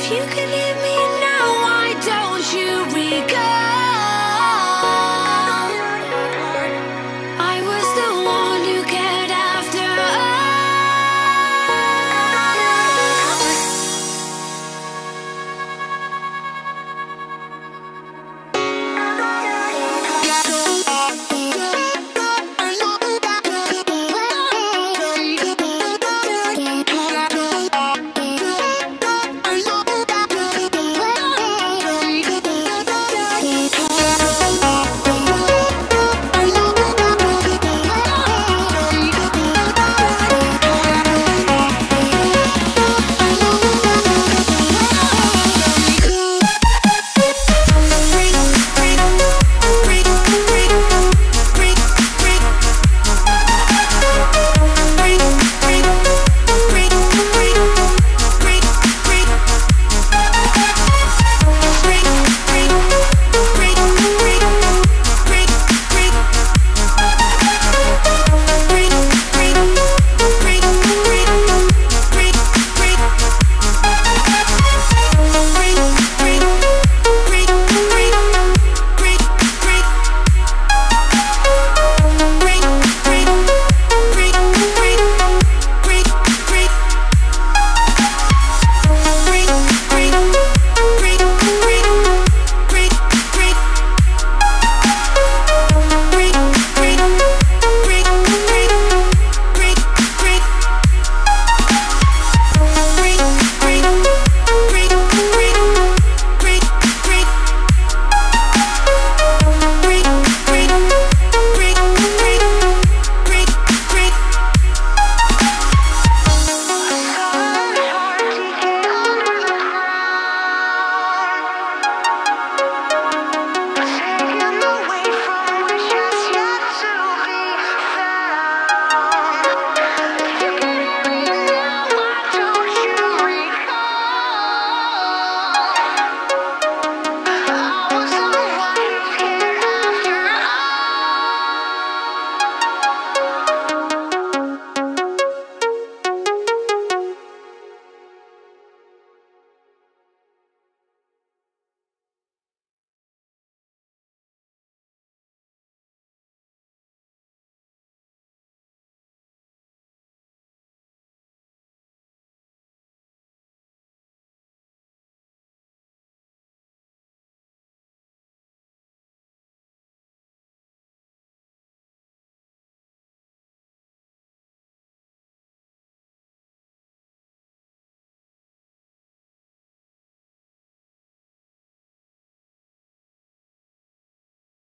If you could